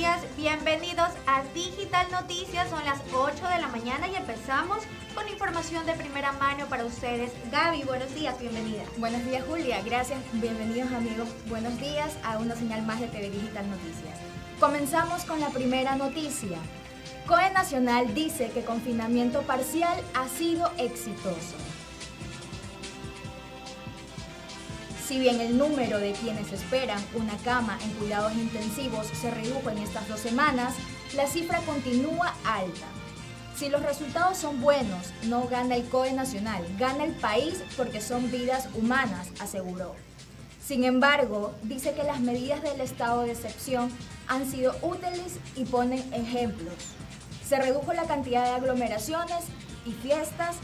días, bienvenidos a Digital Noticias, son las 8 de la mañana y empezamos con información de primera mano para ustedes. Gaby, buenos días, bienvenida. Buenos días Julia, gracias, bienvenidos amigos, buenos días a una señal más de TV Digital Noticias. Comenzamos con la primera noticia. COE Nacional dice que confinamiento parcial ha sido exitoso. Si bien el número de quienes esperan una cama en cuidados intensivos se redujo en estas dos semanas, la cifra continúa alta. Si los resultados son buenos, no gana el COE nacional, gana el país porque son vidas humanas, aseguró. Sin embargo, dice que las medidas del estado de excepción han sido útiles y ponen ejemplos. Se redujo la cantidad de aglomeraciones y fiestas,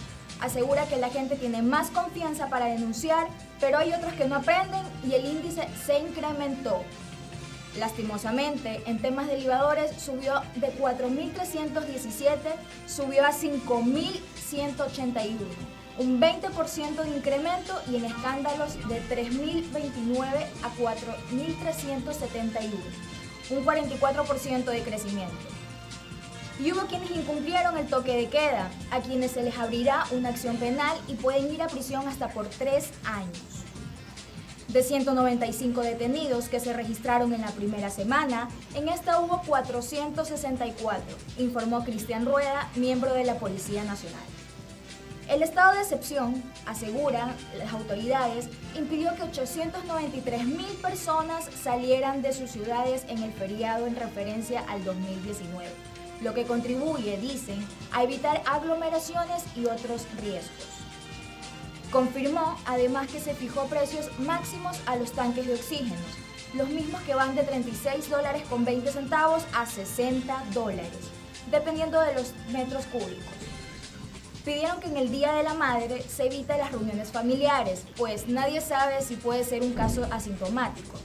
asegura que la gente tiene más confianza para denunciar pero hay otros que no aprenden y el índice se incrementó. Lastimosamente, en temas de libadores subió de 4.317, subió a 5.181, un 20% de incremento y en escándalos de 3.029 a 4.371, un 44% de crecimiento. Y hubo quienes incumplieron el toque de queda, a quienes se les abrirá una acción penal y pueden ir a prisión hasta por tres años. De 195 detenidos que se registraron en la primera semana, en esta hubo 464, informó Cristian Rueda, miembro de la Policía Nacional. El estado de excepción, aseguran las autoridades, impidió que 893 mil personas salieran de sus ciudades en el feriado en referencia al 2019 lo que contribuye, dicen, a evitar aglomeraciones y otros riesgos. Confirmó además que se fijó precios máximos a los tanques de oxígeno, los mismos que van de 36 dólares con 20 centavos a 60 dólares, dependiendo de los metros cúbicos. Pidieron que en el Día de la Madre se evite las reuniones familiares, pues nadie sabe si puede ser un caso asintomático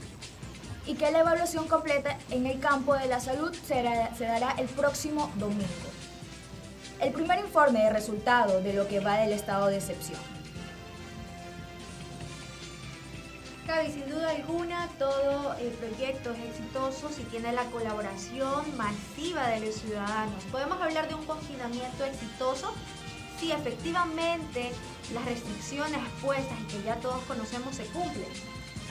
y que la evaluación completa en el campo de la salud se dará el próximo domingo. El primer informe de resultado de lo que va del estado de excepción. Gaby, sin duda alguna, todo el proyecto es exitoso si tiene la colaboración masiva de los ciudadanos. Podemos hablar de un confinamiento exitoso si efectivamente las restricciones puestas y que ya todos conocemos se cumplen.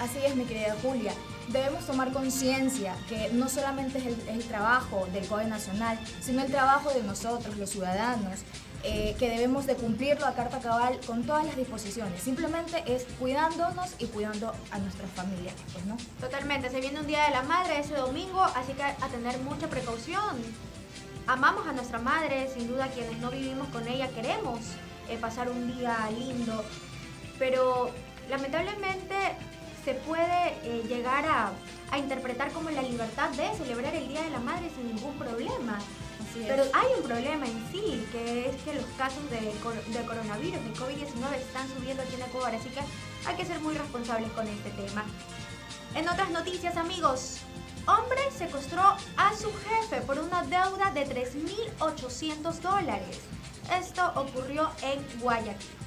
Así es, mi querida Julia. Debemos tomar conciencia que no solamente es el, trabajo del CODE Nacional, sino el trabajo de nosotros, los ciudadanos, eh, que debemos de cumplirlo a carta cabal con todas las disposiciones. Simplemente es cuidándonos y cuidando a nuestras familias, pues, ¿no? Totalmente. Se viene un Día de la Madre ese domingo, así que a tener mucha precaución. Amamos a nuestra madre, sin duda quienes no vivimos con ella queremos eh, pasar un día lindo, pero lamentablemente se puede eh, llegar a, interpretar como la libertad de celebrar el Día de la Madre sin ningún problema. Pero hay un problema en sí, que es que los casos de, de coronavirus, de COVID-19, están subiendo aquí en Ecuador, así que hay que ser muy responsables con este tema. En otras noticias, amigos, hombre secuestró a su jefe por una deuda de 3.800 dólares. Esto ocurrió en Guayaquil.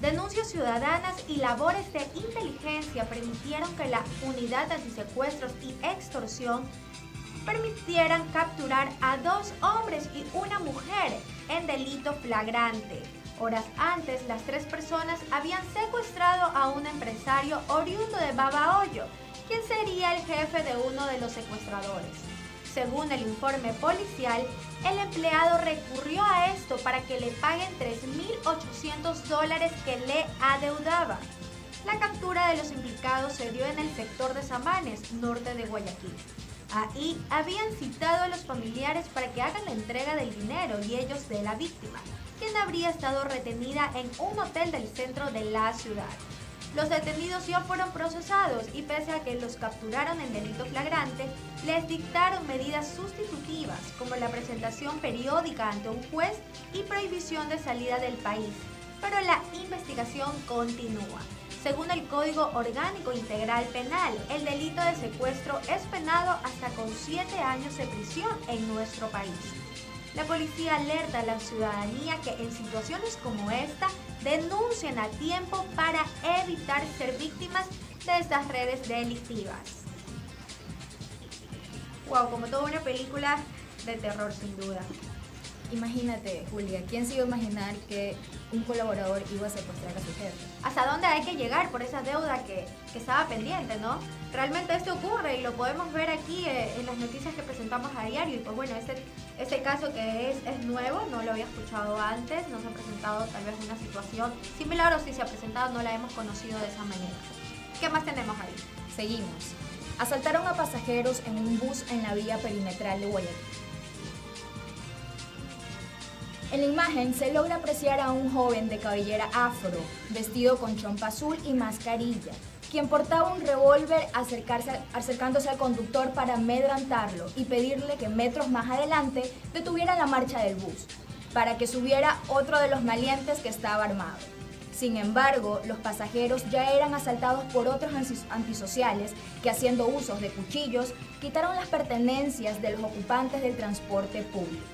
Denuncias ciudadanas y labores de inteligencia permitieron que la unidad de antisecuestros y extorsión permitieran capturar a dos hombres y una mujer en delito flagrante. Horas antes, las tres personas habían secuestrado a un empresario oriundo de Babahoyo, quien sería el jefe de uno de los secuestradores. Según el informe policial, el empleado recurrió a esto para que le paguen 3.800 dólares que le adeudaba. La captura de los implicados se dio en el sector de Samanes, norte de Guayaquil. Ahí habían citado a los familiares para que hagan la entrega del dinero y ellos de la víctima, quien habría estado retenida en un hotel del centro de la ciudad. Los detenidos ya fueron procesados y pese a que los capturaron en delito flagrante, les dictaron medidas sustitutivas como la presentación periódica ante un juez y prohibición de salida del país. Pero la investigación continúa. Según el Código Orgánico Integral Penal, el delito de secuestro es penado hasta con 7 años de prisión en nuestro país. La policía alerta a la ciudadanía que en situaciones como esta denuncien a tiempo para evitar ser víctimas de estas redes delictivas. wow, como toda una película de terror sin duda. Imagínate, Julia, ¿quién se iba a imaginar que un colaborador iba a secuestrar a su jefe? ¿Hasta dónde hay que llegar por esa deuda que, estaba pendiente, no? Realmente esto ocurre y lo podemos ver aquí eh, en las noticias que presentamos a diario. Y pues bueno, ese, ese caso que es, es nuevo, no lo había escuchado antes, no se ha presentado tal vez una situación similar o si se ha presentado no la hemos conocido de esa manera. ¿Qué más tenemos ahí? Seguimos. Asaltaron a pasajeros en un bus en la vía perimetral de Guayaquil. En la imagen se logra apreciar a un joven de cabellera afro, vestido con chompa azul y mascarilla, quien portaba un revólver acercándose al conductor para amedrantarlo y pedirle que metros más adelante detuviera la marcha del bus, para que subiera otro de los malientes que estaba armado. Sin embargo, los pasajeros ya eran asaltados por otros antisociales que haciendo usos de cuchillos quitaron las pertenencias de los ocupantes del transporte público.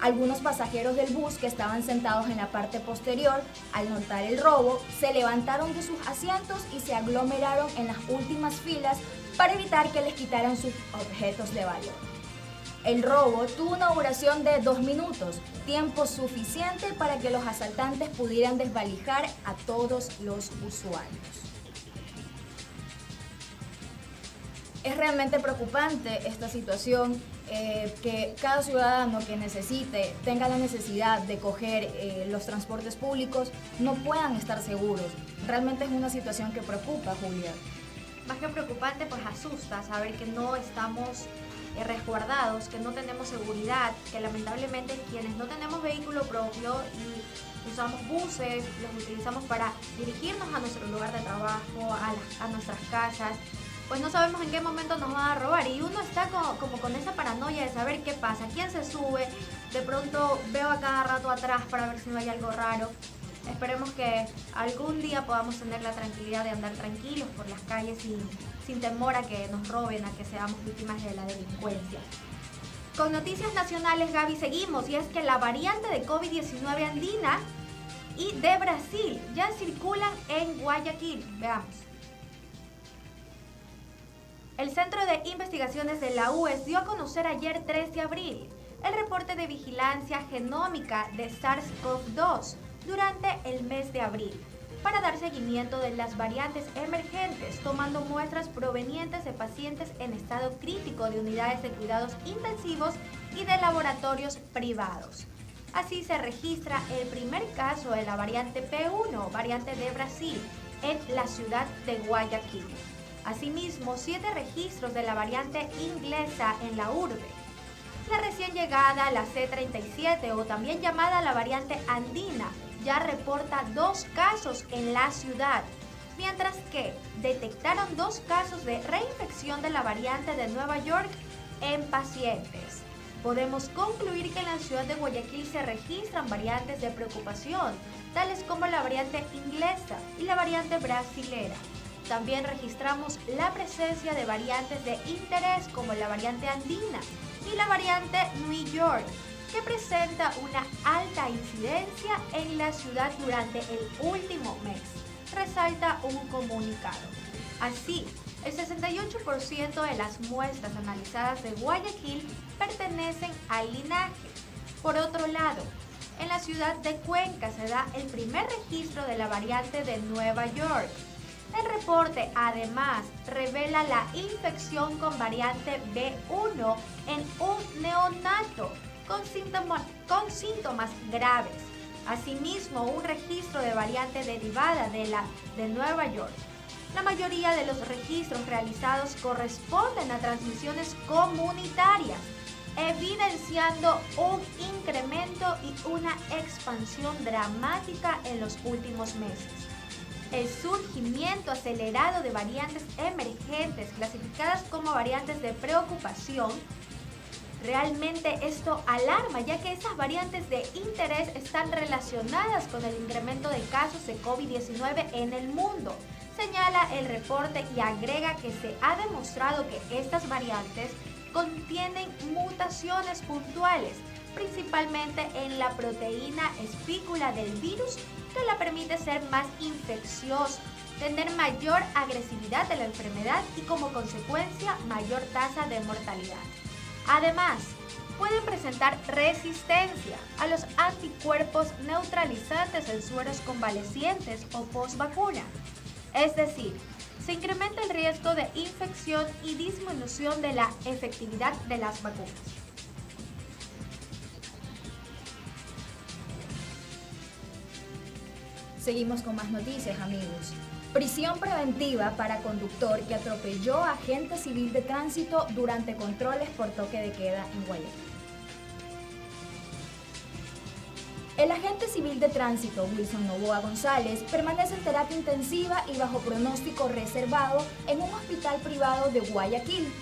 Algunos pasajeros del bus que estaban sentados en la parte posterior, al notar el robo, se levantaron de sus asientos y se aglomeraron en las últimas filas para evitar que les quitaran sus objetos de valor. El robo tuvo una duración de dos minutos, tiempo suficiente para que los asaltantes pudieran desvalijar a todos los usuarios. Es realmente preocupante esta situación eh, que cada ciudadano que necesite, tenga la necesidad de coger eh, los transportes públicos, no puedan estar seguros. Realmente es una situación que preocupa, Julia. Más que preocupante, pues asusta saber que no estamos eh, resguardados, que no tenemos seguridad, que lamentablemente quienes no tenemos vehículo propio y usamos buses, los utilizamos para dirigirnos a nuestro lugar de trabajo, a, a nuestras casas, pues no sabemos en qué momento nos van a robar. Y uno está como, con esa paranoia de saber qué pasa, quién se sube. De pronto veo a cada rato atrás para ver si no hay algo raro. Esperemos que algún día podamos tener la tranquilidad de andar tranquilos por las calles sin, sin temor a que nos roben, a que seamos víctimas de la delincuencia. Con noticias nacionales, Gaby, seguimos y es que la variante de COVID-19 andina y de Brasil ya circulan en Guayaquil. Veamos. El Centro de Investigaciones de la UES dio a conocer ayer 3 de abril el reporte de vigilancia genómica de SARS-CoV-2 durante el mes de abril para dar seguimiento de las variantes emergentes, tomando muestras provenientes de pacientes en estado crítico de unidades de cuidados intensivos y de laboratorios privados. Así se registra el primer caso de la variante P1, variante de Brasil, en la ciudad de Guayaquil. Asimismo, siete registros de la variante inglesa en la urbe. La recién llegada, la C37 o también llamada la variante andina, ya reporta dos casos en la ciudad, mientras que detectaron dos casos de reinfección de la variante de Nueva York en pacientes. Podemos concluir que en la ciudad de Guayaquil se registran variantes de preocupación, tales como la variante inglesa y la variante brasilera. También registramos la presencia de variantes de interés como la variante andina y la variante New York, que presenta una alta incidencia en la ciudad durante el último mes, resalta un comunicado. Así, el 68% de las muestras analizadas de Guayaquil pertenecen al linaje. Por otro lado, en la ciudad de Cuenca se da el primer registro de la variante de Nueva York, el reporte además revela la infección con variante B1 en un neonato con síntomas, graves. Asimismo, un registro de variante derivada de la de Nueva York. La mayoría de los registros realizados corresponden a transmisiones comunitarias, evidenciando un incremento y una expansión dramática en los últimos meses el surgimiento acelerado de variantes emergentes clasificadas como variantes de preocupación, realmente esto alarma ya que esas variantes de interés están relacionadas con el incremento de casos de COVID-19 en el mundo. Señala el reporte y agrega que se ha demostrado que estas variantes contienen mutaciones puntuales, principalmente en la proteína espícula del virus que la permite ser más infeccioso tener mayor agresividad de la enfermedad y como consecuencia mayor tasa de mortalidad. Además, pueden presentar resistencia a los anticuerpos neutralizantes en sueros convalecientes o post-vacuna. Es decir, se incrementa el riesgo de infección y disminución de la efectividad de las vacunas. Seguimos con más noticias, amigos. Prisión preventiva para conductor que atropelló a agente civil de tránsito durante controles por toque de queda en Guayaquil. El agente civil de tránsito Wilson Novoa González permanece en terapia intensiva y bajo pronóstico reservado en un hospital privado de Guayaquil,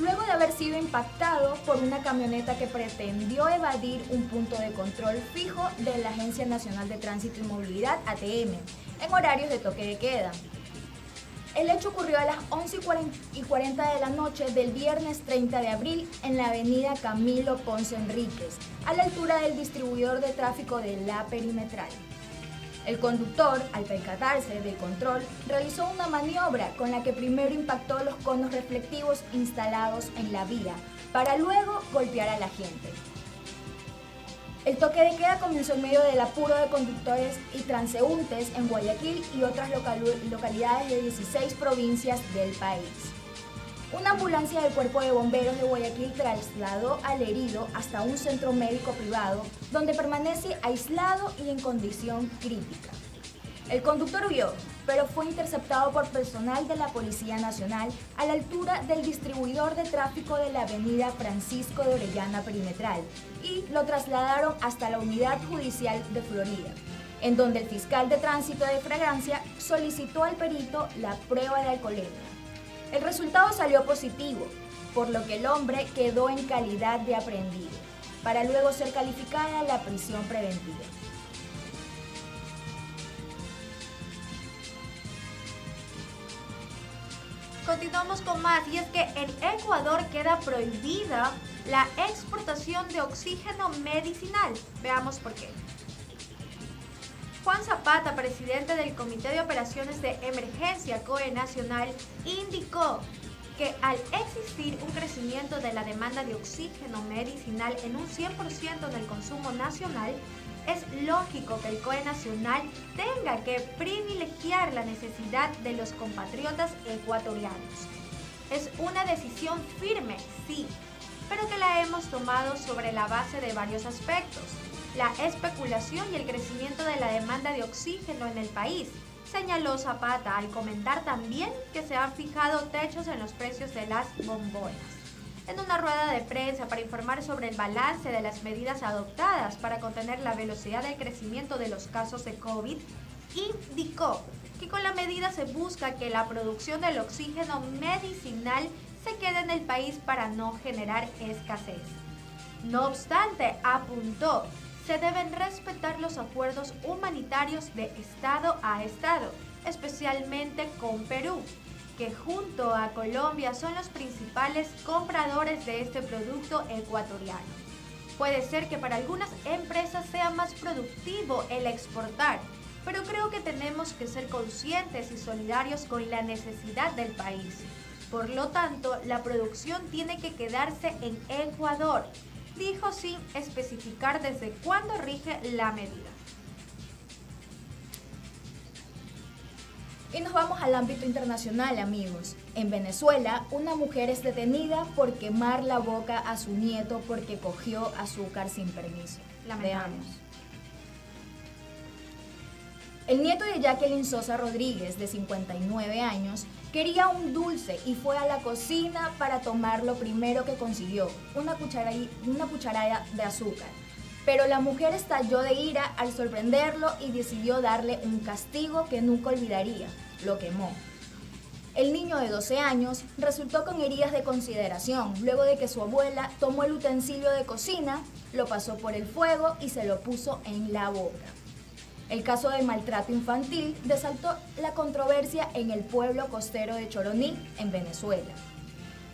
luego de haber sido impactado por una camioneta que pretendió evadir un punto de control fijo de la Agencia Nacional de Tránsito y Movilidad, ATM, en horarios de toque de queda. El hecho ocurrió a las 11 y 40 de la noche del viernes 30 de abril en la avenida Camilo Ponce Enríquez, a la altura del distribuidor de tráfico de La Perimetral. El conductor, al percatarse del control, realizó una maniobra con la que primero impactó los conos reflectivos instalados en la vía, para luego golpear a la gente. El toque de queda comenzó en medio del apuro de conductores y transeúntes en Guayaquil y otras localidades de 16 provincias del país. Una ambulancia del Cuerpo de Bomberos de Guayaquil trasladó al herido hasta un centro médico privado donde permanece aislado y en condición crítica. El conductor huyó, pero fue interceptado por personal de la Policía Nacional a la altura del distribuidor de tráfico de la avenida Francisco de Orellana Perimetral y lo trasladaron hasta la Unidad Judicial de Florida, en donde el fiscal de tránsito de Fragancia solicitó al perito la prueba de alcoholemia. El resultado salió positivo, por lo que el hombre quedó en calidad de aprendido, para luego ser calificada la prisión preventiva. Continuamos con más y es que en Ecuador queda prohibida la exportación de oxígeno medicinal. Veamos por qué. Juan Zapata, presidente del Comité de Operaciones de Emergencia COE Nacional, indicó que al existir un crecimiento de la demanda de oxígeno medicinal en un 100% en el consumo nacional, es lógico que el COE Nacional tenga que privilegiar la necesidad de los compatriotas ecuatorianos. Es una decisión firme, sí, pero que la hemos tomado sobre la base de varios aspectos. La especulación y el crecimiento de la demanda de oxígeno en el país, señaló Zapata al comentar también que se han fijado techos en los precios de las bombonas en una rueda de prensa para informar sobre el balance de las medidas adoptadas para contener la velocidad del crecimiento de los casos de COVID, indicó que con la medida se busca que la producción del oxígeno medicinal se quede en el país para no generar escasez. No obstante, apuntó, se deben respetar los acuerdos humanitarios de Estado a Estado, especialmente con Perú, que junto a Colombia son los principales compradores de este producto ecuatoriano. Puede ser que para algunas empresas sea más productivo el exportar, pero creo que tenemos que ser conscientes y solidarios con la necesidad del país. Por lo tanto, la producción tiene que quedarse en Ecuador, dijo sin especificar desde cuándo rige la medida. Y nos vamos al ámbito internacional, amigos. En Venezuela, una mujer es detenida por quemar la boca a su nieto porque cogió azúcar sin permiso. La Veamos. El nieto de Jacqueline Sosa Rodríguez, de 59 años, quería un dulce y fue a la cocina para tomar lo primero que consiguió, una cucharada, de azúcar. Pero la mujer estalló de ira al sorprenderlo y decidió darle un castigo que nunca olvidaría. Lo quemó. El niño de 12 años resultó con heridas de consideración luego de que su abuela tomó el utensilio de cocina, lo pasó por el fuego y se lo puso en la boca. El caso de maltrato infantil desaltó la controversia en el pueblo costero de Choroní, en Venezuela.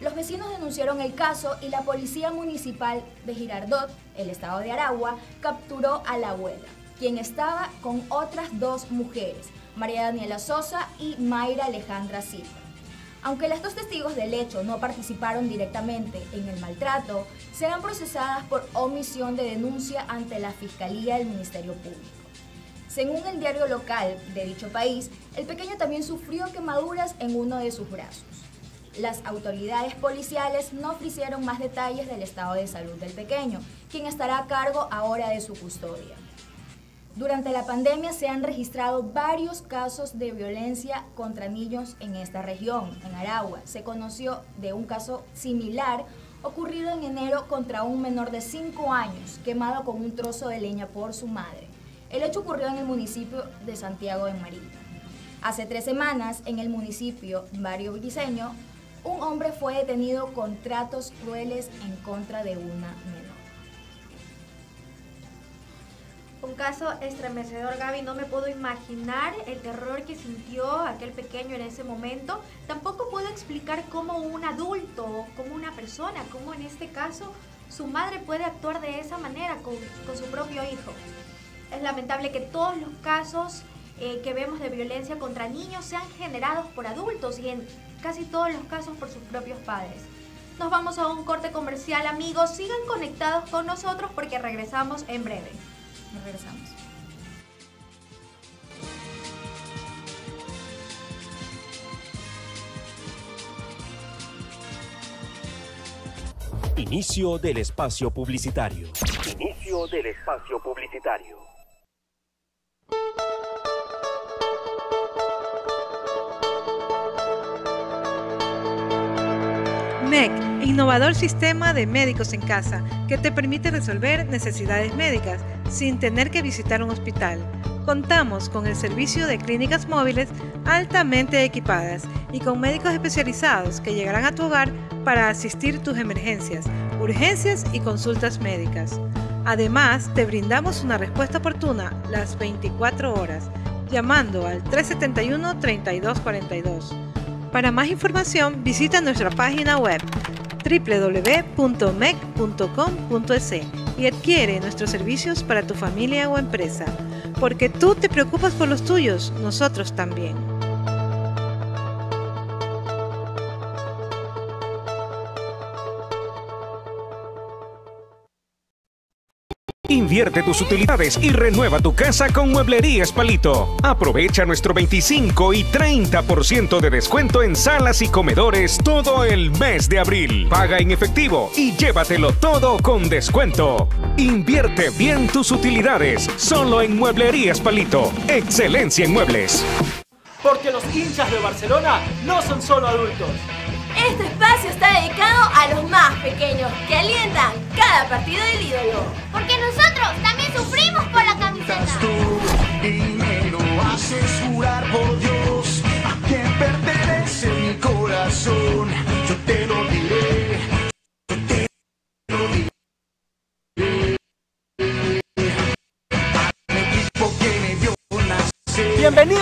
Los vecinos denunciaron el caso y la policía municipal de Girardot, el estado de Aragua, capturó a la abuela, quien estaba con otras dos mujeres, María Daniela Sosa y Mayra Alejandra Silva. Aunque las dos testigos del hecho no participaron directamente en el maltrato, serán procesadas por omisión de denuncia ante la Fiscalía del Ministerio Público. Según el diario local de dicho país, el pequeño también sufrió quemaduras en uno de sus brazos. Las autoridades policiales no ofrecieron más detalles del estado de salud del pequeño, quien estará a cargo ahora de su custodia. Durante la pandemia se han registrado varios casos de violencia contra niños en esta región, en Aragua. Se conoció de un caso similar ocurrido en enero contra un menor de 5 años, quemado con un trozo de leña por su madre. El hecho ocurrió en el municipio de Santiago de María. Hace tres semanas, en el municipio Barrio Briseño, un hombre fue detenido con tratos crueles en contra de una menor. Un caso estremecedor, Gaby. No me puedo imaginar el terror que sintió aquel pequeño en ese momento. Tampoco puedo explicar cómo un adulto, como una persona, como en este caso su madre puede actuar de esa manera con, con su propio hijo. Es lamentable que todos los casos eh, que vemos de violencia contra niños sean generados por adultos y en casi todos los casos por sus propios padres. Nos vamos a un corte comercial, amigos. Sigan conectados con nosotros porque regresamos en breve. regresamos. Inicio del espacio publicitario. Inicio del espacio publicitario. Innovador sistema de médicos en casa que te permite resolver necesidades médicas sin tener que visitar un hospital. Contamos con el servicio de clínicas móviles altamente equipadas y con médicos especializados que llegarán a tu hogar para asistir tus emergencias, urgencias y consultas médicas. Además, te brindamos una respuesta oportuna las 24 horas, llamando al 371-3242. Para más información, visita nuestra página web www.mec.com.es y adquiere nuestros servicios para tu familia o empresa. Porque tú te preocupas por los tuyos, nosotros también. Invierte tus utilidades y renueva tu casa con Mueblerías Palito. Aprovecha nuestro 25 y 30% de descuento en salas y comedores todo el mes de abril. Paga en efectivo y llévatelo todo con descuento. Invierte bien tus utilidades solo en Mueblerías Palito. Excelencia en muebles. Porque los hinchas de Barcelona no son solo adultos. Este espacio está dedicado a los más pequeños que alientan cada partido del ídolo. Porque nosotros también sufrimos por la camiseta. Tú y me lo haces jurar por Dios a quien pertenece mi corazón. Yo te lo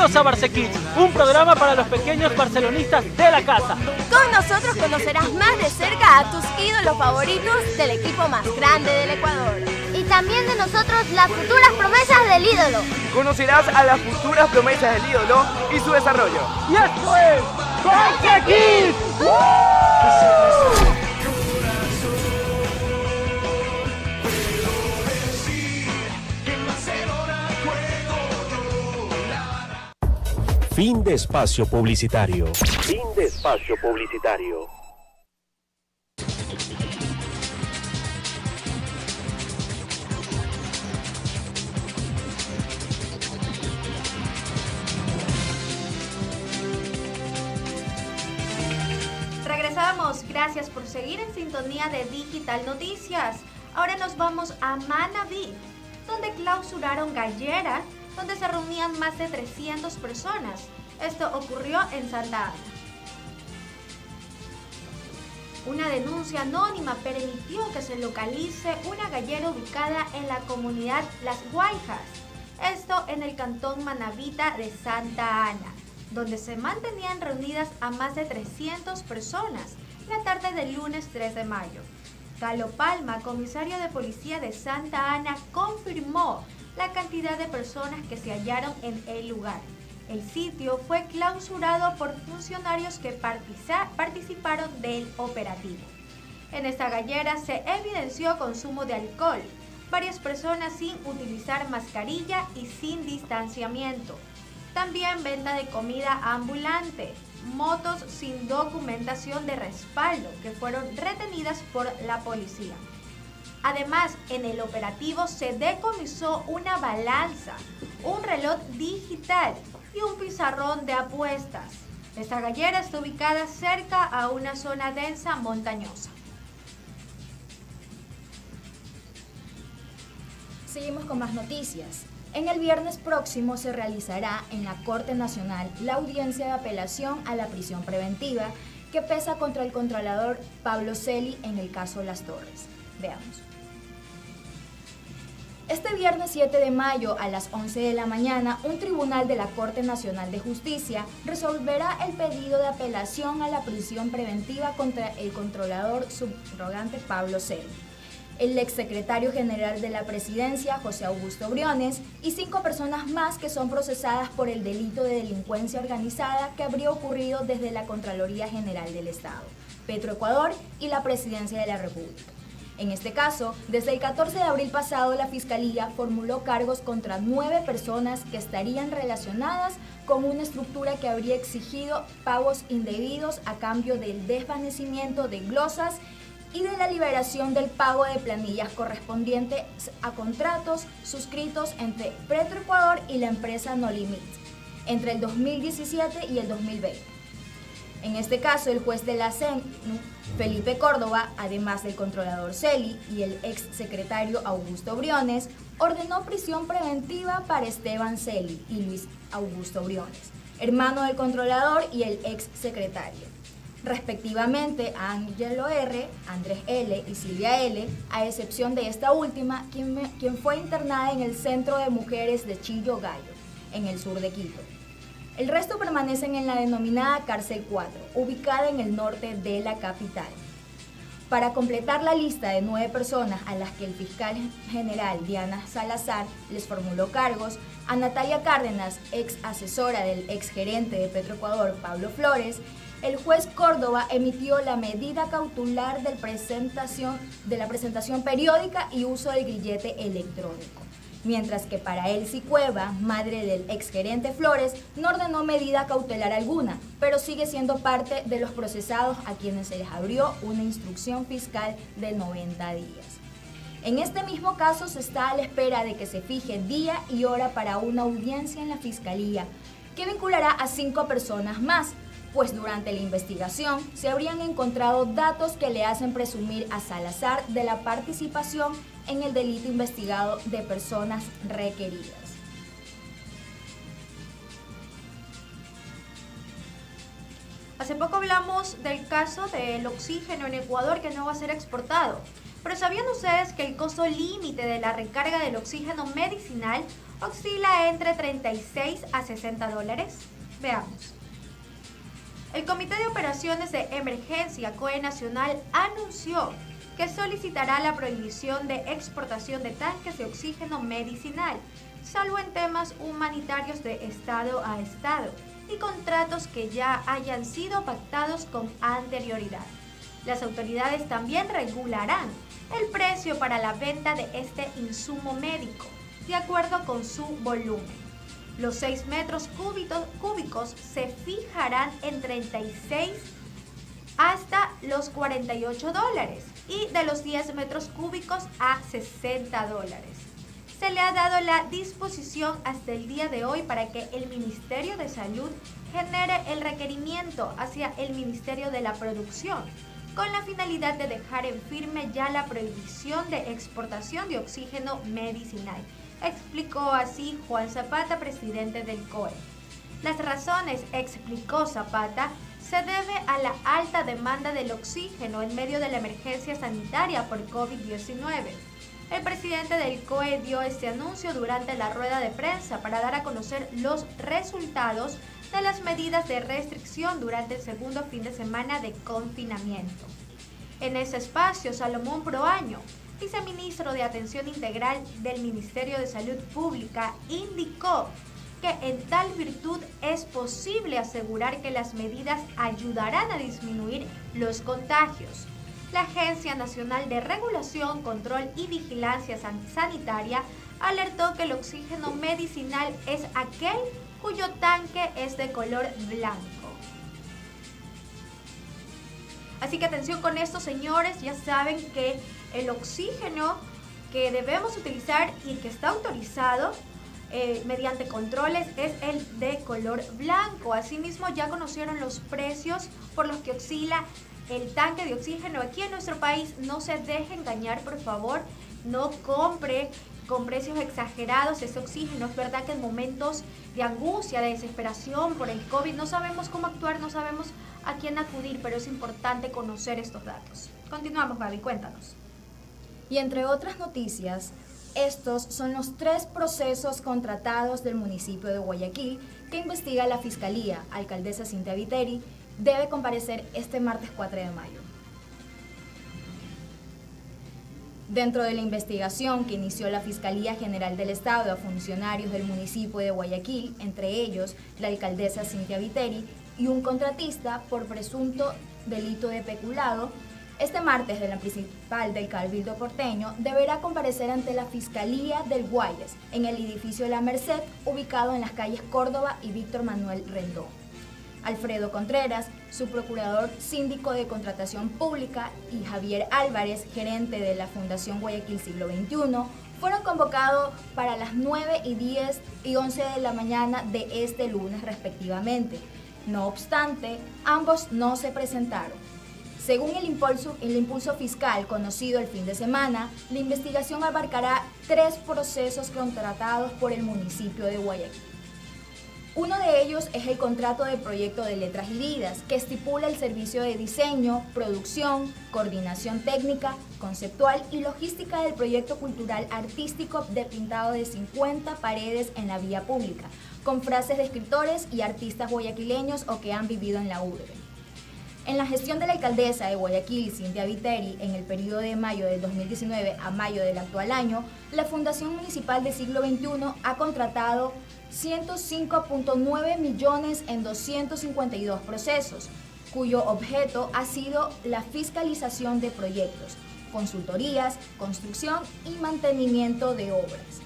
Bienvenidos a Barce Kids, un programa para los pequeños barcelonistas de la casa. Con nosotros conocerás más de cerca a tus ídolos favoritos del equipo más grande del Ecuador. Y también de nosotros las futuras promesas del ídolo. Conocerás a las futuras promesas del ídolo y su desarrollo. Y esto es Barce Kids. Fin de espacio publicitario. Fin de espacio publicitario. Regresamos. Gracias por seguir en sintonía de Digital Noticias. Ahora nos vamos a Manaví, donde clausuraron Gallera, donde se reunían más de 300 personas. Esto ocurrió en Santa Ana. Una denuncia anónima permitió que se localice una gallera ubicada en la comunidad Las Guayjas, esto en el cantón Manavita de Santa Ana, donde se mantenían reunidas a más de 300 personas la tarde del lunes 3 de mayo. Galo Palma, comisario de policía de Santa Ana, confirmó la cantidad de personas que se hallaron en el lugar. El sitio fue clausurado por funcionarios que participaron del operativo. En esta gallera se evidenció consumo de alcohol, varias personas sin utilizar mascarilla y sin distanciamiento. También venta de comida ambulante, motos sin documentación de respaldo que fueron retenidas por la policía. Además, en el operativo se decomisó una balanza, un reloj digital y un pizarrón de apuestas. Esta gallera está ubicada cerca a una zona densa montañosa. Seguimos con más noticias. En el viernes próximo se realizará en la Corte Nacional la audiencia de apelación a la prisión preventiva que pesa contra el controlador Pablo Celi en el caso Las Torres. Veamos. Este viernes 7 de mayo a las 11 de la mañana, un tribunal de la Corte Nacional de Justicia resolverá el pedido de apelación a la prisión preventiva contra el controlador subrogante Pablo Celi, el exsecretario general de la presidencia José Augusto Briones y cinco personas más que son procesadas por el delito de delincuencia organizada que habría ocurrido desde la Contraloría General del Estado, Petroecuador y la Presidencia de la República. En este caso, desde el 14 de abril pasado, la Fiscalía formuló cargos contra nueve personas que estarían relacionadas con una estructura que habría exigido pagos indebidos a cambio del desvanecimiento de glosas y de la liberación del pago de planillas correspondientes a contratos suscritos entre Petroecuador y la empresa No Limit entre el 2017 y el 2020. En este caso, el juez de la CEN, Felipe Córdoba, además del controlador Celi y el ex secretario Augusto Briones, ordenó prisión preventiva para Esteban Celi y Luis Augusto Briones, hermano del controlador y el ex secretario. Respectivamente a Angelo R., Andrés L. y Silvia L., a excepción de esta última, quien, quien fue internada en el Centro de Mujeres de Chillo Gallo, en el sur de Quito. El resto permanecen en la denominada Cárcel 4, ubicada en el norte de la capital. Para completar la lista de nueve personas a las que el fiscal general Diana Salazar les formuló cargos, a Natalia Cárdenas, ex asesora del ex gerente de Petroecuador Pablo Flores, el juez Córdoba emitió la medida presentación, de la presentación periódica y uso del grillete electrónico mientras que para Elsie Cueva, madre del exgerente Flores, no ordenó medida cautelar alguna, pero sigue siendo parte de los procesados a quienes se les abrió una instrucción fiscal de 90 días. En este mismo caso se está a la espera de que se fije día y hora para una audiencia en la Fiscalía, que vinculará a cinco personas más, pues durante la investigación se habrían encontrado datos que le hacen presumir a Salazar de la participación en el delito investigado de personas requeridas. Hace poco hablamos del caso del oxígeno en Ecuador que no va a ser exportado. Pero ¿sabían ustedes que el costo límite de la recarga del oxígeno medicinal oscila entre 36 a 60 dólares? Veamos. El Comité de Operaciones de Emergencia COE Nacional anunció que solicitará la prohibición de exportación de tanques de oxígeno medicinal, salvo en temas humanitarios de Estado a Estado y contratos que ya hayan sido pactados con anterioridad. Las autoridades también regularán el precio para la venta de este insumo médico, de acuerdo con su volumen. Los 6 metros cúbicos se fijarán en 36 hasta los 48 dólares y de los 10 metros cúbicos a 60 dólares. Se le ha dado la disposición hasta el día de hoy para que el Ministerio de Salud genere el requerimiento hacia el Ministerio de la Producción con la finalidad de dejar en firme ya la prohibición de exportación de oxígeno medicinal explicó así Juan Zapata, presidente del COE. Las razones, explicó Zapata, se debe a la alta demanda del oxígeno en medio de la emergencia sanitaria por COVID-19. El presidente del COE dio este anuncio durante la rueda de prensa para dar a conocer los resultados de las medidas de restricción durante el segundo fin de semana de confinamiento. En ese espacio, Salomón Proaño, viceministro de Atención Integral del Ministerio de Salud Pública, indicó que en tal virtud es posible asegurar que las medidas ayudarán a disminuir los contagios. La Agencia Nacional de Regulación, Control y Vigilancia Sanitaria alertó que el oxígeno medicinal es aquel cuyo tanque es de color blanco. Así que atención con esto, señores, ya saben que el oxígeno que debemos utilizar y que está autorizado eh, mediante controles es el de color blanco. Asimismo, ya conocieron los precios por los que oscila el tanque de oxígeno aquí en nuestro país. No se deje engañar, por favor. No compre con precios exagerados ese oxígeno. Es verdad que en momentos de angustia, de desesperación por el COVID, no sabemos cómo actuar, no sabemos a quién acudir, pero es importante conocer estos datos. Continuamos, Gaby, cuéntanos. Y entre otras noticias, estos son los tres procesos contratados del municipio de Guayaquil que investiga la Fiscalía. Alcaldesa Cintia Viteri debe comparecer este martes 4 de mayo. Dentro de la investigación que inició la Fiscalía General del Estado a funcionarios del municipio de Guayaquil, entre ellos la alcaldesa Cintia Viteri y un contratista por presunto delito de peculado, este martes la principal del Cabildo porteño deberá comparecer ante la Fiscalía del Guayas en el edificio La Merced, ubicado en las calles Córdoba y Víctor Manuel Rendón. Alfredo Contreras, su procurador síndico de contratación pública, y Javier Álvarez, gerente de la Fundación Guayaquil Siglo XXI, fueron convocados para las 9 y 10 y 11 de la mañana de este lunes respectivamente. No obstante, ambos no se presentaron. Según el impulso, fiscal conocido el fin de semana, la investigación abarcará tres procesos contratados por el municipio de Guayaquil. Uno de ellos es el contrato de proyecto de letras y vidas, que estipula el servicio de diseño, producción, coordinación técnica, conceptual y logística del proyecto cultural artístico de pintado de 50 paredes en la vía pública, con frases de escritores y artistas guayaquileños o que han vivido en la urbe. En la gestión de la alcaldesa de Guayaquil, Cintia Viteri, en el periodo de mayo del 2019 a mayo del actual año, la Fundación Municipal de Siglo XXI ha contratado 105.9 millones en 252 procesos, cuyo objeto ha sido la fiscalización de proyectos, consultorías, construcción y mantenimiento de obras.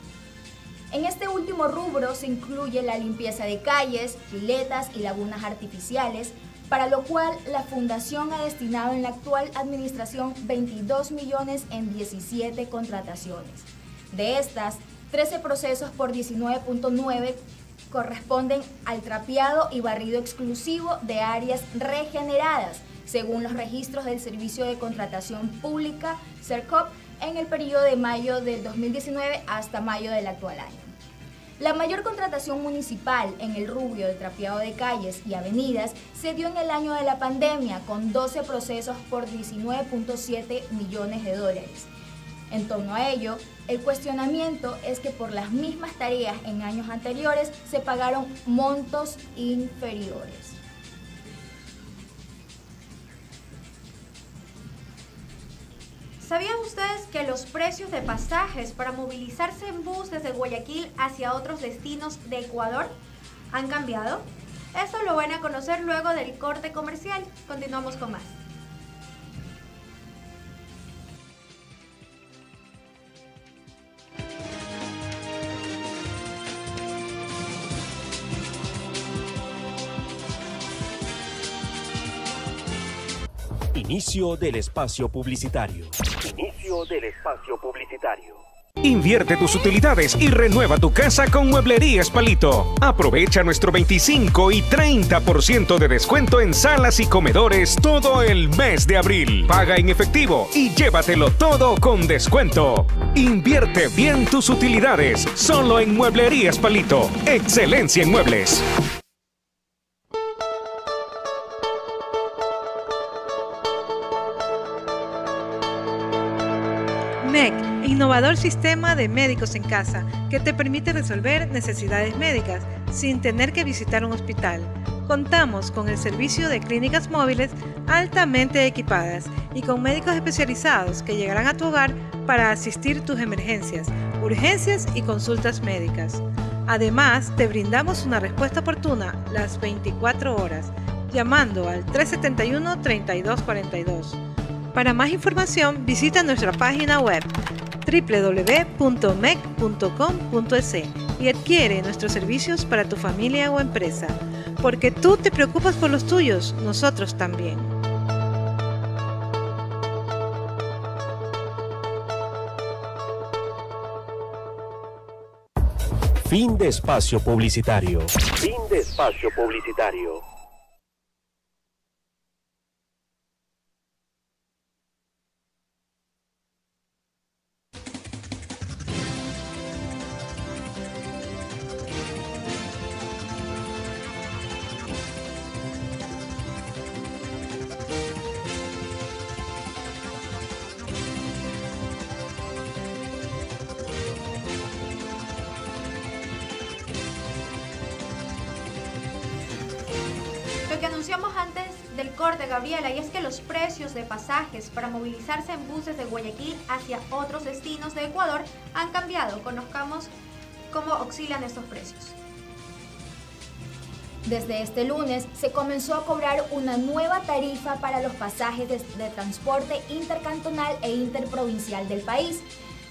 En este último rubro se incluye la limpieza de calles, piletas y lagunas artificiales, para lo cual la Fundación ha destinado en la actual administración 22 millones en 17 contrataciones. De estas, 13 procesos por 19.9 corresponden al trapeado y barrido exclusivo de áreas regeneradas, según los registros del Servicio de Contratación Pública, CERCOP, en el periodo de mayo del 2019 hasta mayo del actual año. La mayor contratación municipal en el rubio del trapeado de calles y avenidas se dio en el año de la pandemia con 12 procesos por 19.7 millones de dólares. En torno a ello, el cuestionamiento es que por las mismas tareas en años anteriores se pagaron montos inferiores. ¿Sabían ustedes que los precios de pasajes para movilizarse en bus desde Guayaquil hacia otros destinos de Ecuador han cambiado? Esto lo van a conocer luego del corte comercial. Continuamos con más. Inicio del espacio publicitario. Inicio del espacio publicitario. Invierte tus utilidades y renueva tu casa con Mueblerías Palito. Aprovecha nuestro 25 y 30% de descuento en salas y comedores todo el mes de abril. Paga en efectivo y llévatelo todo con descuento. Invierte bien tus utilidades solo en Mueblerías Palito. Excelencia en muebles. Innovador sistema de médicos en casa que te permite resolver necesidades médicas sin tener que visitar un hospital. Contamos con el servicio de clínicas móviles altamente equipadas y con médicos especializados que llegarán a tu hogar para asistir tus emergencias, urgencias y consultas médicas. Además, te brindamos una respuesta oportuna las 24 horas, llamando al 371-3242. Para más información, visita nuestra página web www.mec.com.es y adquiere nuestros servicios para tu familia o empresa. Porque tú te preocupas por los tuyos, nosotros también. Fin de espacio publicitario. Fin de espacio publicitario. Lo que anunciamos antes del corte, Gabriela, y es que los precios de pasajes para movilizarse en buses de Guayaquil hacia otros destinos de Ecuador han cambiado. Conozcamos cómo oscilan estos precios. Desde este lunes se comenzó a cobrar una nueva tarifa para los pasajes de, de, transporte intercantonal e interprovincial del país,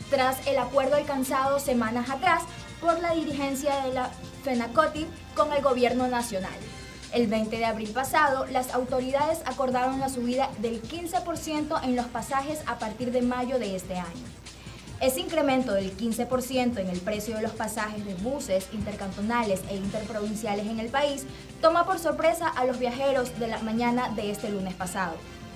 tras el acuerdo alcanzado semanas atrás por la dirigencia de la FENACOTI con el gobierno nacional. El 20 de abril pasado, las autoridades acordaron la subida del 15% en los pasajes a partir de mayo de este año. Ese incremento del 15% en el precio de los pasajes de buses intercantonales e interprovinciales en el país toma por sorpresa a los viajeros de la mañana de este lunes pasado.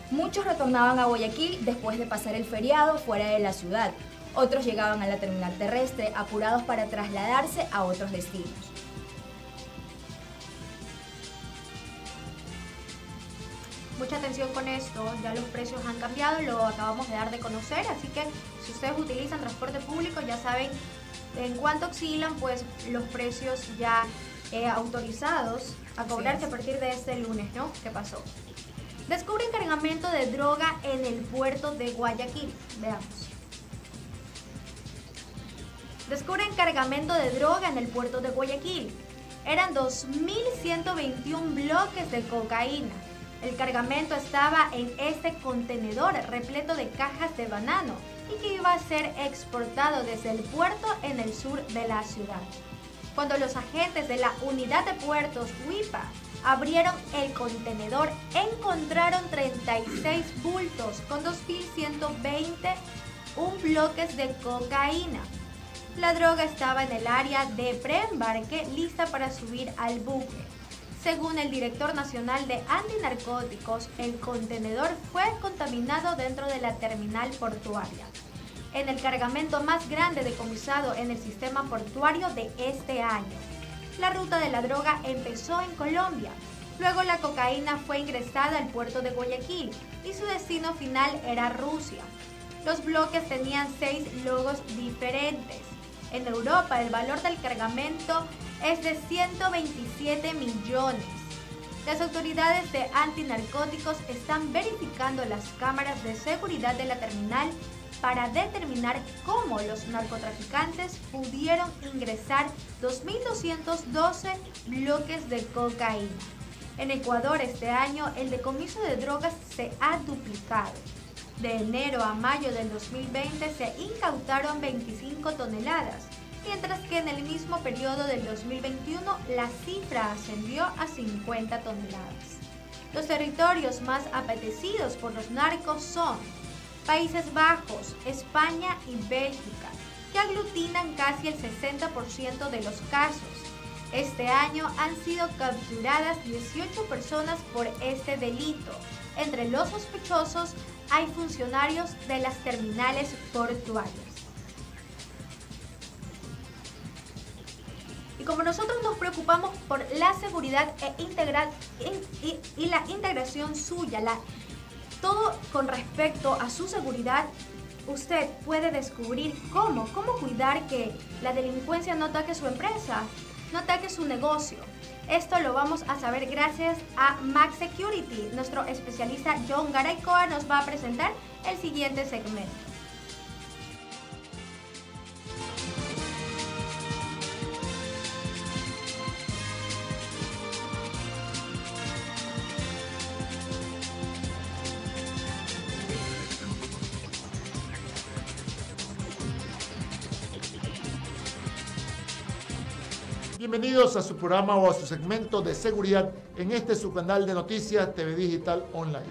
Muchos retornaban a Guayaquil después de pasar el feriado fuera de la ciudad. Otros llegaban a la terminal terrestre apurados para trasladarse a otros destinos. Mucha atención con esto, ya los precios han cambiado, lo acabamos de dar de conocer, así que si ustedes utilizan transporte público ya saben en cuánto oscilan pues los precios ya eh, autorizados a cobrarse a partir de este lunes, ¿no? ¿Qué pasó? Descubre cargamento de droga en el puerto de Guayaquil. Veamos. Descubren cargamento de droga en el puerto de Guayaquil. Eran 2.121 bloques de cocaína. El cargamento estaba en este contenedor repleto de cajas de banano y que iba a ser exportado desde el puerto en el sur de la ciudad. Cuando los agentes de la unidad de puertos WIPA abrieron el contenedor, encontraron 36 bultos con 2.120 bloques de cocaína. La droga estaba en el área de preembarque lista para subir al buque. Según el director nacional de antinarcóticos, el contenedor fue contaminado dentro de la terminal portuaria. En el cargamento más grande decomisado en el sistema portuario de este año. La ruta de la droga empezó en Colombia. Luego la cocaína fue ingresada al puerto de Guayaquil y su destino final era Rusia. Los bloques tenían seis logos diferentes. En Europa el valor del cargamento es de 127 millones. Las autoridades de antinarcóticos están verificando las cámaras de seguridad de la terminal para determinar cómo los narcotraficantes pudieron ingresar 2.212 bloques de cocaína. En Ecuador este año el decomiso de drogas se ha duplicado. De enero a mayo del 2020 se incautaron 25 toneladas, mientras que en el mismo periodo del 2021 la cifra ascendió a 50 toneladas. Los territorios más apetecidos por los narcos son Países Bajos, España y Bélgica, que aglutinan casi el 60% de los casos. Este año han sido capturadas 18 personas por este delito. Entre los sospechosos hay funcionarios de las terminales portuarias. Y como nosotros nos preocupamos por la seguridad e integral, y, y, la integración suya, todo con respecto a su seguridad, usted puede descubrir cómo, cómo cuidar que la delincuencia no ataque su empresa, no ataque su negocio. Esto lo vamos a saber gracias a Max Security. Nuestro especialista John Garaycoa nos va a presentar el siguiente segmento. Bienvenidos a su programa o a su segmento de seguridad en este su canal de noticias TV Digital Online.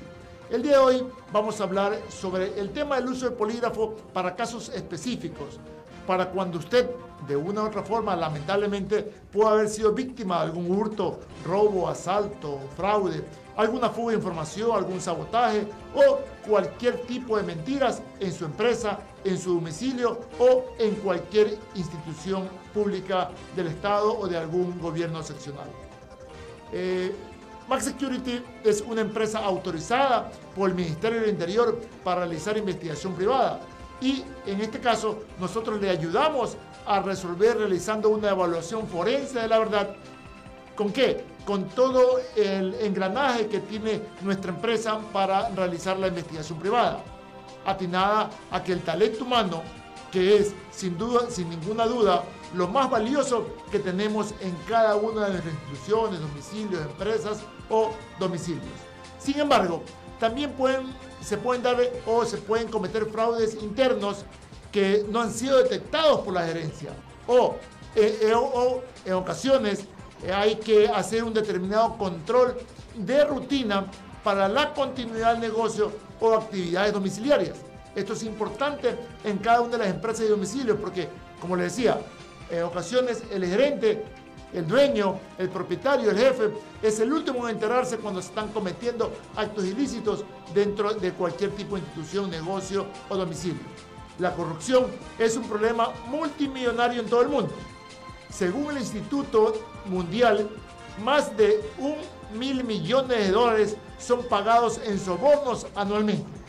El día de hoy vamos a hablar sobre el tema del uso del polígrafo para casos específicos, para cuando usted de una u otra forma lamentablemente pueda haber sido víctima de algún hurto, robo, asalto, fraude, alguna fuga de información, algún sabotaje o cualquier tipo de mentiras en su empresa, en su domicilio o en cualquier institución pública del Estado o de algún gobierno seccional. Eh, Max Security es una empresa autorizada por el Ministerio del Interior para realizar investigación privada y en este caso nosotros le ayudamos a resolver realizando una evaluación forense de la verdad. ¿Con qué? Con todo el engranaje que tiene nuestra empresa para realizar la investigación privada. Atinada a que el talento humano, que es sin duda, sin ninguna duda, lo más valioso que tenemos en cada una de nuestras instituciones, domicilios, empresas o domicilios. Sin embargo, también se pueden dar o se pueden cometer fraudes internos que no han sido detectados por la gerencia. O, eh, eh, en ocasiones eh, hay que hacer un determinado control de rutina para la continuidad del negocio o actividades domiciliarias. Esto es importante en cada una de las empresas de domicilio porque, como les decía, en ocasiones el gerente, el dueño, el propietario, el jefe, es el último en enterarse cuando se están cometiendo actos ilícitos dentro de cualquier tipo de institución, negocio o domicilio. La corrupción es un problema multimillonario en todo el mundo. Según el Instituto Mundial, más de un mil millones de dólares son pagados en sobornos anualmente.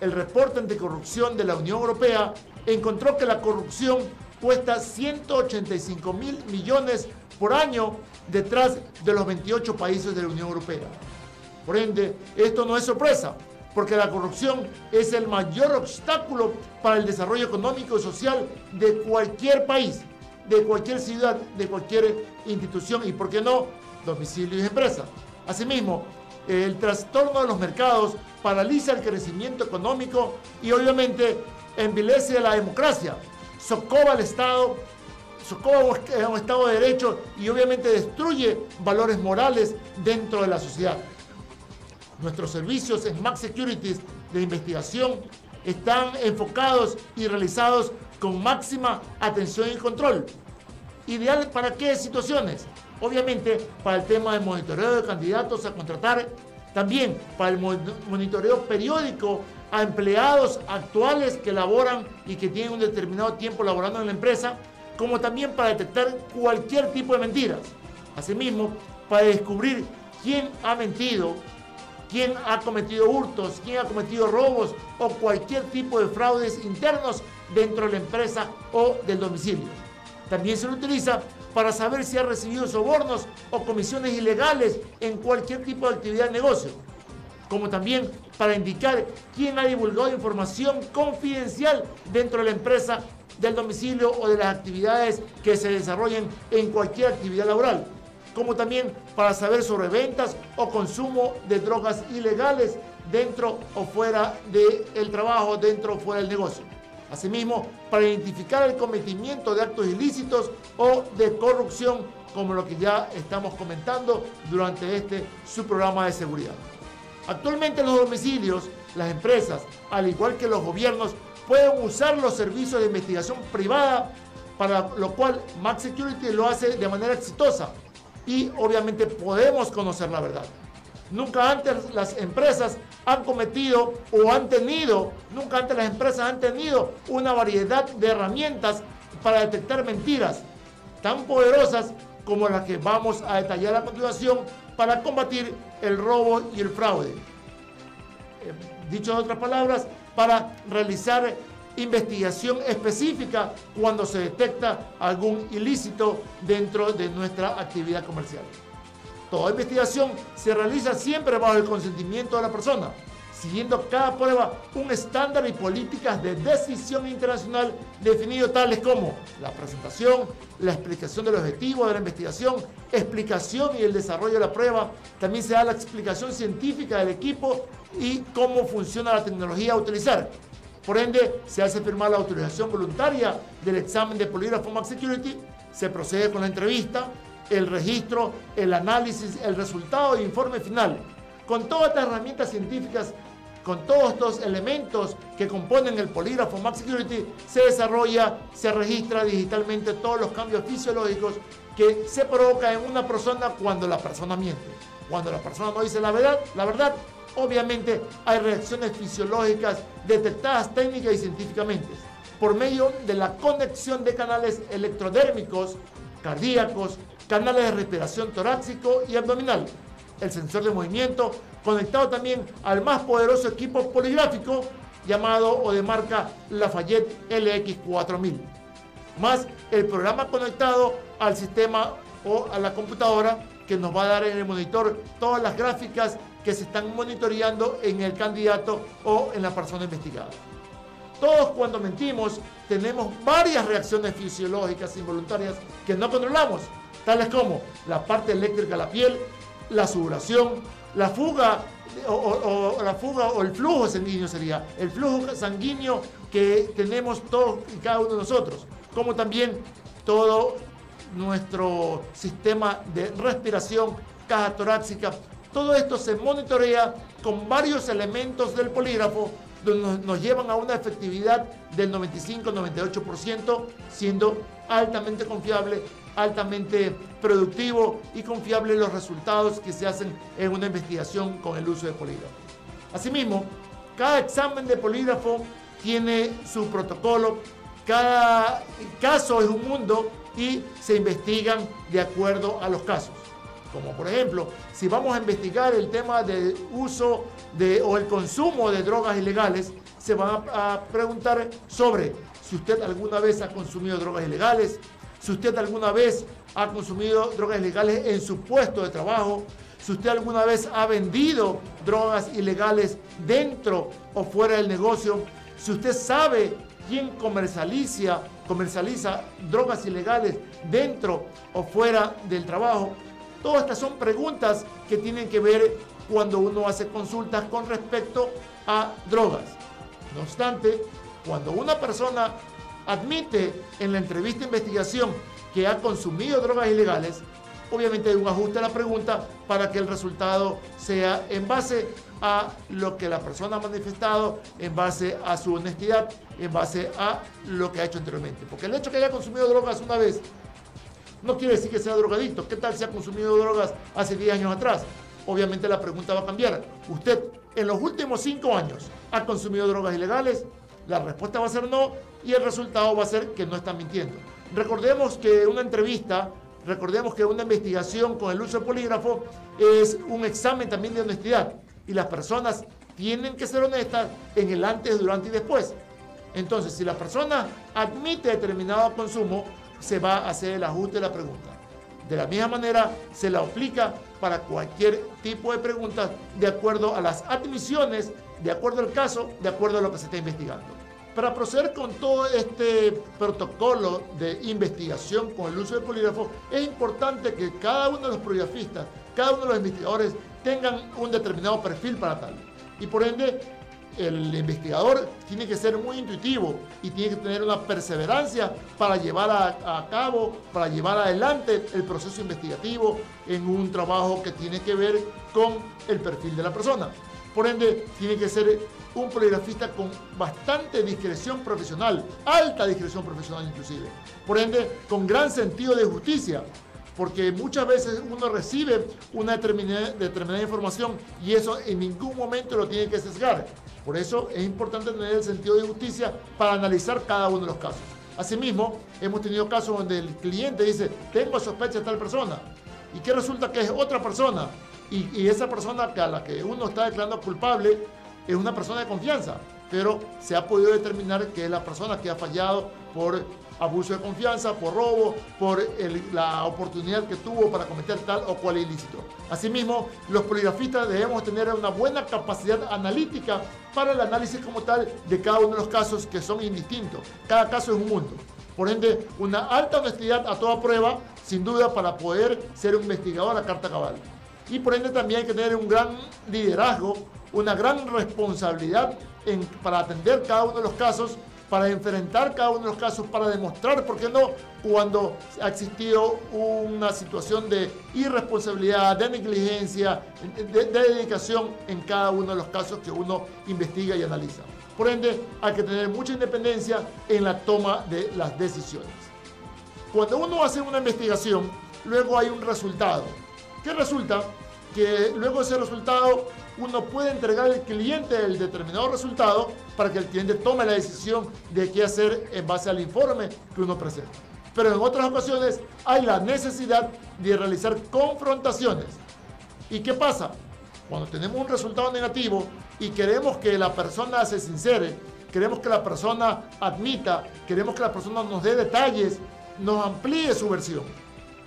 El reporte anticorrupción de la Unión Europea encontró que la corrupción cuesta 185 mil millones por año detrás de los 28 países de la Unión Europea. Por ende, esto no es sorpresa, porque la corrupción es el mayor obstáculo para el desarrollo económico y social de cualquier país, de cualquier ciudad, de cualquier institución y, por qué no, domicilio y empresa. Asimismo, el trastorno de los mercados paraliza el crecimiento económico y obviamente envilece la democracia, socova al Estado, socova un Estado de Derecho y obviamente destruye valores morales dentro de la sociedad. Nuestros servicios en Max Securities de investigación están enfocados y realizados con máxima atención y control. ¿Ideal para qué situaciones? Obviamente para el tema del monitoreo de candidatos a contratar, también para el monitoreo periódico a empleados actuales que laboran y que tienen un determinado tiempo laborando en la empresa, como también para detectar cualquier tipo de mentiras. Asimismo, para descubrir quién ha mentido quién ha cometido hurtos, quién ha cometido robos o cualquier tipo de fraudes internos dentro de la empresa o del domicilio. También se lo utiliza para saber si ha recibido sobornos o comisiones ilegales en cualquier tipo de actividad de negocio, como también para indicar quién ha divulgado información confidencial dentro de la empresa, del domicilio o de las actividades que se desarrollen en cualquier actividad laboral como también para saber sobre ventas o consumo de drogas ilegales dentro o fuera del trabajo, dentro o fuera del negocio. Asimismo, para identificar el cometimiento de actos ilícitos o de corrupción, como lo que ya estamos comentando durante este su programa de seguridad. Actualmente los domicilios, las empresas, al igual que los gobiernos, pueden usar los servicios de investigación privada, para lo cual Max Security lo hace de manera exitosa y obviamente podemos conocer la verdad. Nunca antes las empresas han cometido o han tenido, nunca antes las empresas han tenido una variedad de herramientas para detectar mentiras tan poderosas como las que vamos a detallar a continuación para combatir el robo y el fraude. Eh, dicho en otras palabras, para realizar investigación específica cuando se detecta algún ilícito dentro de nuestra actividad comercial. Toda investigación se realiza siempre bajo el consentimiento de la persona, siguiendo cada prueba un estándar y políticas de decisión internacional definido tales como la presentación, la explicación del objetivo de la investigación, explicación y el desarrollo de la prueba. También se da la explicación científica del equipo y cómo funciona la tecnología a utilizar por ende, se hace firmar la autorización voluntaria del examen de polígrafo Max Security Se procede con la entrevista, el registro, el análisis, el resultado e informe final. Con todas estas herramientas científicas, con todos estos elementos que componen el polígrafo Max Security, se desarrolla, se registra digitalmente todos los cambios fisiológicos que se provocan en una persona cuando la persona miente. Cuando la persona no dice la verdad, la verdad, obviamente hay reacciones fisiológicas detectadas técnica y científicamente por medio de la conexión de canales electrodérmicos, cardíacos, canales de respiración torácico y abdominal, el sensor de movimiento, conectado también al más poderoso equipo poligráfico llamado o de marca Lafayette LX4000, más el programa conectado al sistema o a la computadora que nos va a dar en el monitor todas las gráficas que se están monitoreando en el candidato o en la persona investigada. Todos cuando mentimos tenemos varias reacciones fisiológicas involuntarias que no controlamos, tales como la parte eléctrica de la piel, la sudoración, la fuga o, la fuga o el flujo sanguíneo sería el flujo sanguíneo que tenemos todos y cada uno de nosotros, como también todo nuestro sistema de respiración, caja torácica. Todo esto se monitorea con varios elementos del polígrafo donde nos llevan a una efectividad del 95-98%, siendo altamente confiable, altamente productivo y confiable los resultados que se hacen en una investigación con el uso de polígrafo. Asimismo, cada examen de polígrafo tiene su protocolo, cada caso es un mundo y se investigan de acuerdo a los casos. Como por ejemplo, si vamos a investigar el tema del uso o el consumo de drogas ilegales, se va a preguntar sobre si usted alguna vez ha consumido drogas ilegales, si usted alguna vez ha consumido drogas ilegales en su puesto de trabajo, si usted alguna vez ha vendido drogas ilegales dentro o fuera del negocio, si usted sabe quién comercializa, comercializa drogas ilegales dentro o fuera del trabajo, Todas estas son preguntas que tienen que ver cuando uno hace consultas con respecto a drogas. No obstante, cuando una persona admite en la entrevista de investigación que ha consumido drogas ilegales, obviamente hay un ajuste a la pregunta para que el resultado sea en base a lo que la persona ha manifestado, en base a su honestidad, en base a lo que ha hecho anteriormente. Porque el hecho que haya consumido drogas una vez no quiere decir que sea drogadicto. ¿Qué tal si ha consumido drogas hace 10 años atrás? Obviamente la pregunta va a cambiar. ¿Usted en los últimos 5 años ha consumido drogas ilegales? La respuesta va a ser no y el resultado va a ser que no está mintiendo. Recordemos que una entrevista, recordemos que una investigación con el uso de polígrafo es un examen también de honestidad y las personas tienen que ser honestas en el antes, durante y después. Entonces, si la persona admite determinado consumo, se va a hacer el ajuste de la pregunta. De la misma manera, se la aplica para cualquier tipo de preguntas de acuerdo a las admisiones, de acuerdo al caso, de acuerdo a lo que se está investigando. Para proceder con todo este protocolo de investigación con el uso del polígrafo, es importante que cada uno de los poligrafistas, cada uno de los investigadores tengan un determinado perfil para tal. Y por ende, el investigador tiene que ser muy intuitivo y tiene que tener una perseverancia para llevar a, cabo, para llevar adelante el proceso investigativo en un trabajo que tiene que ver con el perfil de la persona. Por ende, tiene que ser un poligrafista con bastante discreción profesional, alta discreción profesional inclusive. Por ende, con gran sentido de justicia, porque muchas veces uno recibe una determinada, determinada, información y eso en ningún momento lo tiene que sesgar. Por eso es importante tener el sentido de justicia para analizar cada uno de los casos. Asimismo, hemos tenido casos donde el cliente dice, tengo sospecha de tal persona, y que resulta que es otra persona, y, esa persona a la que uno está declarando culpable es una persona de confianza, pero se ha podido determinar que es la persona que ha fallado por abuso de confianza, por robo, por la oportunidad que tuvo para cometer tal o cual ilícito. Asimismo, los poligrafistas debemos tener una buena capacidad analítica para el análisis como tal de cada uno de los casos que son indistintos. Cada caso es un mundo. Por ende, una alta honestidad a toda prueba, sin duda, para poder ser un investigador a carta cabal. Y por ende también hay que tener un gran liderazgo, una gran responsabilidad para atender cada uno de los casos para enfrentar cada uno de los casos, para demostrar, ¿por qué no?, cuando ha existido una situación de irresponsabilidad, de negligencia, de, de dedicación en cada uno de los casos que uno investiga y analiza. Por ende, hay que tener mucha independencia en la toma de las decisiones. Cuando uno hace una investigación, luego hay un resultado. ¿Qué resulta? Que luego ese resultado uno puede entregar al cliente el determinado resultado para que el cliente tome la decisión de qué hacer en base al informe que uno presenta. Pero en otras ocasiones hay la necesidad de realizar confrontaciones. ¿Y qué pasa? Cuando tenemos un resultado negativo y queremos que la persona se sincere, queremos que la persona admita, queremos que la persona nos dé detalles, nos amplíe su versión.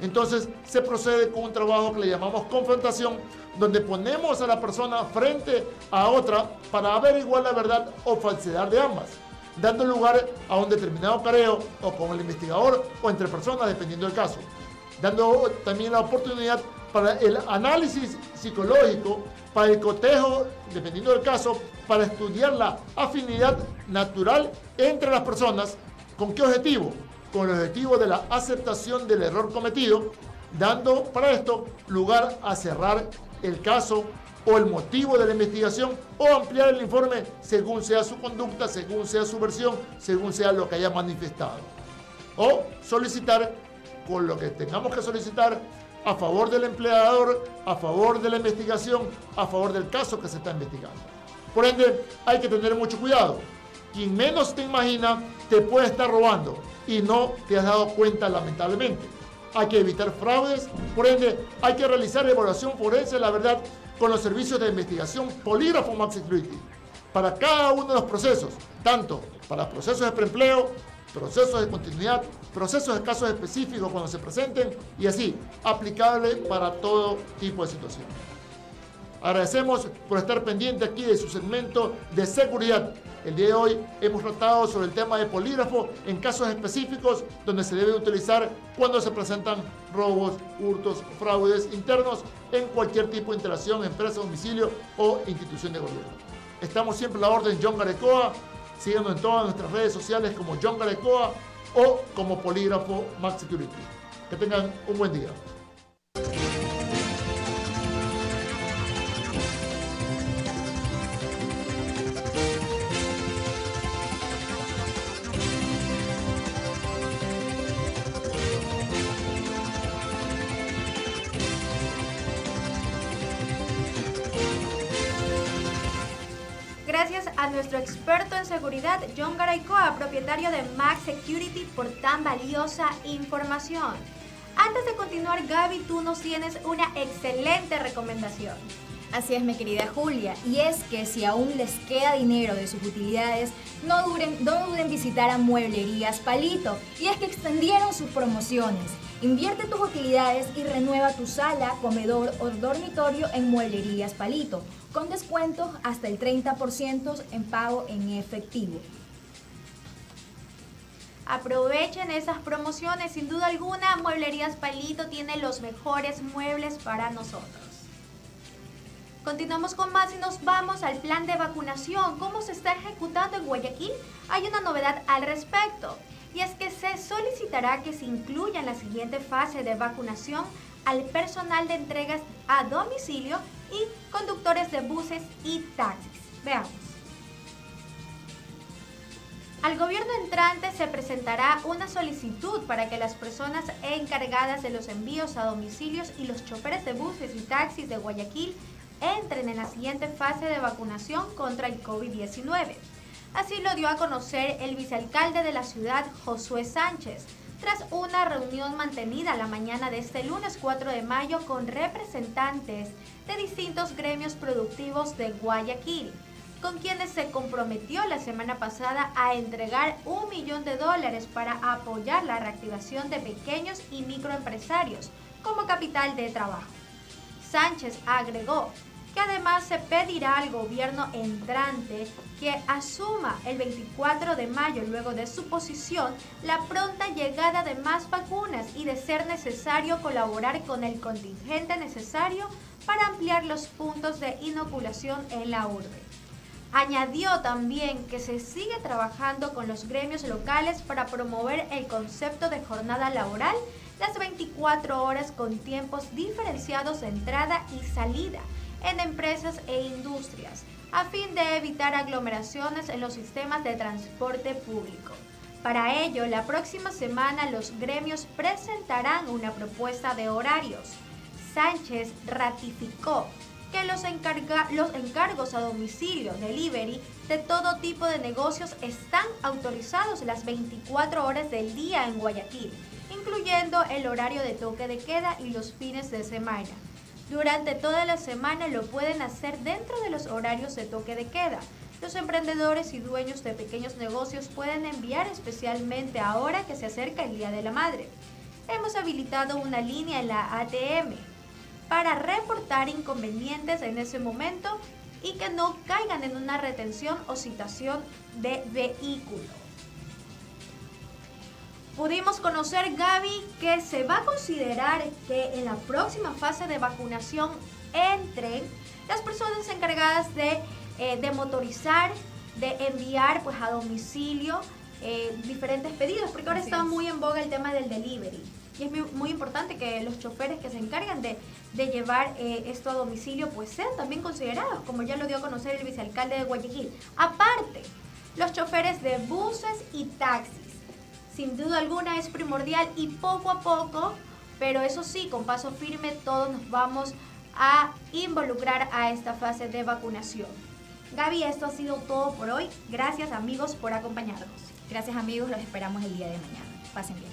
Entonces se procede con un trabajo que le llamamos confrontación, donde ponemos a la persona frente a otra para averiguar la verdad o falsedad de ambas, dando lugar a un determinado careo o con el investigador o entre personas, dependiendo del caso, dando también la oportunidad para el análisis psicológico, para el cotejo, dependiendo del caso, para estudiar la afinidad natural entre las personas. ¿Con qué objetivo? Con el objetivo de la aceptación del error cometido, dando para esto lugar a cerrar el caso o el motivo de la investigación o ampliar el informe según sea su conducta, según sea su versión, según sea lo que haya manifestado. O solicitar con lo que tengamos que solicitar a favor del empleador, a favor de la investigación, a favor del caso que se está investigando. Por ende, hay que tener mucho cuidado. Quien menos te imagina te puede estar robando y no te has dado cuenta lamentablemente. Hay que evitar fraudes, por ende, hay que realizar evaluación forense la verdad con los servicios de investigación Polígrafo Max Security para cada uno de los procesos, tanto para procesos de preempleo, procesos de continuidad, procesos de casos específicos cuando se presenten y así, aplicable para todo tipo de situación. Agradecemos por estar pendiente aquí de su segmento de seguridad. El día de hoy hemos tratado sobre el tema de polígrafo en casos específicos donde se debe utilizar cuando se presentan robos, hurtos, fraudes internos en cualquier tipo de interacción, empresa, domicilio o institución de gobierno. Estamos siempre a la orden John Garecoa. Síganos en todas nuestras redes sociales como John Garecoa o como Polígrafo Max Security. Que tengan un buen día. John Garaycoa, propietario de Max Security, por tan valiosa información. Antes de continuar, Gaby, tú nos tienes una excelente recomendación. Así es, mi querida Julia. Y es que si aún les queda dinero de sus utilidades, no, duren, no duden en visitar a Mueblerías Palito. Y es que extendieron sus promociones. Invierte tus utilidades y renueva tu sala, comedor o dormitorio en Mueblerías Palito, con descuentos hasta el 30% en pago en efectivo. Aprovechen esas promociones, sin duda alguna, Mueblerías Palito tiene los mejores muebles para nosotros. Continuamos con más y nos vamos al plan de vacunación. ¿Cómo se está ejecutando en Guayaquil? Hay una novedad al respecto y es que se solicitará que se incluya en la siguiente fase de vacunación al personal de entregas a domicilio y conductores de buses y taxis. Veamos. Al gobierno entrante se presentará una solicitud para que las personas encargadas de los envíos a domicilios y los choferes de buses y taxis de Guayaquil entren en la siguiente fase de vacunación contra el COVID-19. Así lo dio a conocer el vicealcalde de la ciudad, Josué Sánchez, tras una reunión mantenida la mañana de este lunes 4 de mayo con representantes de distintos gremios productivos de Guayaquil, con quienes se comprometió la semana pasada a entregar un millón de dólares para apoyar la reactivación de pequeños y microempresarios como capital de trabajo. Sánchez agregó que además se pedirá al gobierno entrante que asuma el 24 de mayo, luego de su posición, la pronta llegada de más vacunas y de ser necesario colaborar con el contingente necesario para ampliar los puntos de inoculación en la urbe. Añadió también que se sigue trabajando con los gremios locales para promover el concepto de jornada laboral las 24 horas con tiempos diferenciados de entrada y salida en empresas e industrias, a fin de evitar aglomeraciones en los sistemas de transporte público. Para ello, la próxima semana los gremios presentarán una propuesta de horarios. Sánchez ratificó que los, los encargos a domicilio, delivery, de todo tipo de negocios están autorizados las 24 horas del día en Guayaquil, incluyendo el horario de toque de queda y los fines de semana. Durante toda la semana lo pueden hacer dentro de los horarios de toque de queda. Los emprendedores y dueños de pequeños negocios pueden enviar especialmente ahora que se acerca el Día de la Madre. Hemos habilitado una línea en la ATM para reportar inconvenientes en ese momento y que no caigan en una retención o citación de vehículo. Pudimos conocer, Gaby, que se va a considerar que en la próxima fase de vacunación entren las personas encargadas de, eh, motorizar, de enviar pues, a domicilio eh, diferentes pedidos, porque ahora está muy en boga el tema del delivery. Y es muy, importante que los choferes que se encargan de, llevar eh, esto a domicilio pues sean también considerados, como ya lo dio a conocer el vicealcalde de Guayaquil. Aparte, los choferes de buses y taxis sin duda alguna es primordial y poco a poco, pero eso sí, con paso firme todos nos vamos a involucrar a esta fase de vacunación. Gaby, esto ha sido todo por hoy. Gracias amigos por acompañarnos. Gracias amigos, los esperamos el día de mañana. Pasen bien.